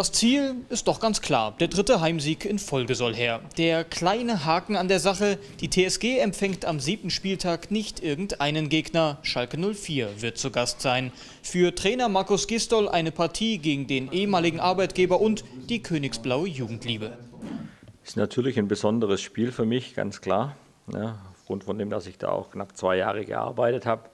Das Ziel ist doch ganz klar. Der dritte Heimsieg in Folge soll her. Der kleine Haken an der Sache, die TSG empfängt am siebten Spieltag nicht irgendeinen Gegner. Schalke 04 wird zu Gast sein. Für Trainer Markus Gistol eine Partie gegen den ehemaligen Arbeitgeber und die königsblaue Jugendliebe. Ist natürlich ein besonderes Spiel für mich, ganz klar. Ja, aufgrund von dem, dass ich da auch knapp zwei Jahre gearbeitet habe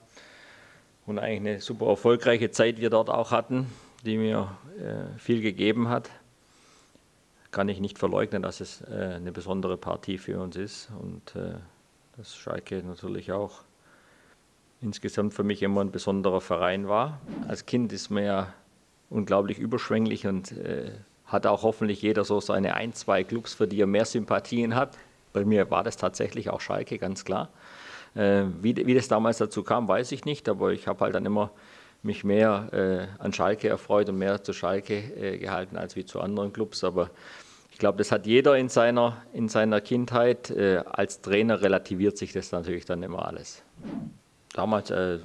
und eigentlich eine super erfolgreiche Zeit wir dort auch hatten die mir äh, viel gegeben hat, kann ich nicht verleugnen, dass es äh, eine besondere Partie für uns ist und äh, dass Schalke natürlich auch insgesamt für mich immer ein besonderer Verein war. Als Kind ist man ja unglaublich überschwänglich und äh, hat auch hoffentlich jeder so seine ein, zwei Clubs, für die er mehr Sympathien hat. Bei mir war das tatsächlich auch Schalke, ganz klar. Äh, wie, wie das damals dazu kam, weiß ich nicht, aber ich habe halt dann immer mich mehr äh, an Schalke erfreut und mehr zu Schalke äh, gehalten als wie zu anderen Clubs. Aber ich glaube, das hat jeder in seiner, in seiner Kindheit. Äh, als Trainer relativiert sich das natürlich dann immer alles. Damals, äh,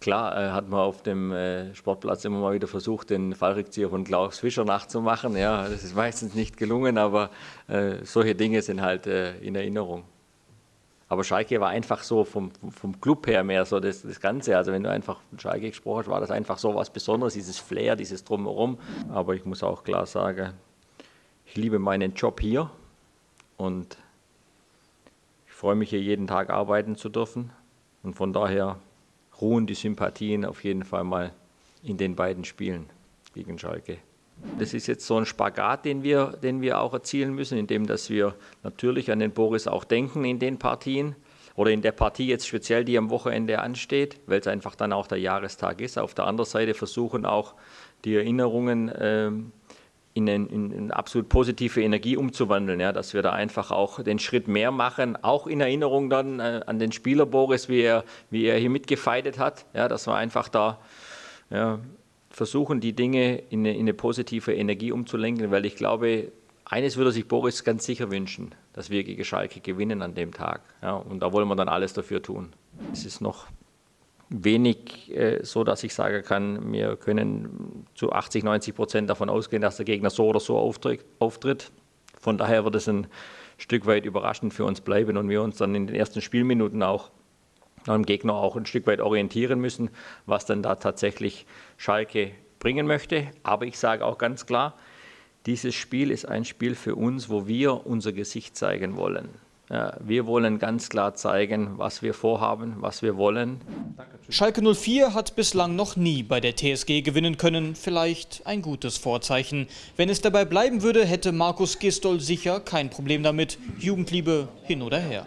klar, äh, hat man auf dem äh, Sportplatz immer mal wieder versucht, den Fallrückzieher von Klaus Fischer nachzumachen. Ja, das ist meistens nicht gelungen, aber solche Dinge sind halt in Erinnerung. Aber Schalke war einfach so vom, vom Club her mehr so das, das Ganze. Also wenn du einfach von Schalke gesprochen hast, war das einfach so was Besonderes, dieses Flair, dieses Drumherum. Aber ich muss auch klar sagen, ich liebe meinen Job hier und ich freue mich hier jeden Tag arbeiten zu dürfen. Und von daher ruhen die Sympathien auf jeden Fall mal in den beiden Spielen gegen Schalke. Das ist jetzt so ein Spagat, den wir, den wir auch erzielen müssen, indem dass wir natürlich an den Boris auch denken in den Partien oder in der Partie jetzt speziell, die am Wochenende ansteht, weil es einfach dann auch der Jahrestag ist. Auf der anderen Seite versuchen auch die Erinnerungen ähm, in, in, in, absolut positive Energie umzuwandeln, ja, dass wir da einfach auch den Schritt mehr machen, auch in Erinnerung dann äh, an den Spieler Boris, wie er, wie er hier mitgefeitet hat, ja, dass wir einfach da ja, versuchen, die Dinge in eine, in eine positive Energie umzulenken, weil ich glaube, eines würde sich Boris ganz sicher wünschen, dass wir gegen Schalke gewinnen an dem Tag. Ja, und da wollen wir dann alles dafür tun. Es ist noch wenig äh, so, dass ich sagen kann, wir können zu 80, 90 Prozent davon ausgehen, dass der Gegner so oder so auftritt. auftritt. Von daher wird es ein Stück weit überraschend für uns bleiben und wir uns dann in den ersten Spielminuten auch am Gegner auch ein Stück weit orientieren müssen, was dann da tatsächlich Schalke bringen möchte. Aber ich sage auch ganz klar, dieses Spiel ist ein Spiel für uns, wo wir unser Gesicht zeigen wollen. Wir wollen ganz klar zeigen, was wir vorhaben, was wir wollen. Schalke 04 hat bislang noch nie bei der TSG gewinnen können. Vielleicht ein gutes Vorzeichen. Wenn es dabei bleiben würde, hätte Markus Gistol sicher kein Problem damit. Jugendliebe hin oder her.